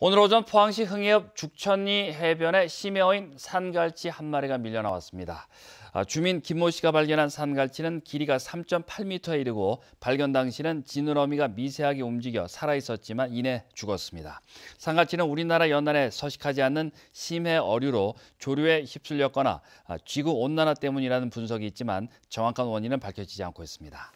오늘 오전 포항시 흥해읍 죽천리 해변에 심해어인 산갈치 한 마리가 밀려 나왔습니다. 아, 주민 김모 씨가 발견한 산갈치는 길이가 3.8m에 이르고 발견 당시는 지느러미가 미세하게 움직여 살아 있었지만 이내 죽었습니다. 산갈치는 우리나라 연안에 서식하지 않는 심해 어류로 조류에 휩쓸렸거나 아, 지구 온난화 때문이라는 분석이 있지만 정확한 원인은 밝혀지지 않고 있습니다.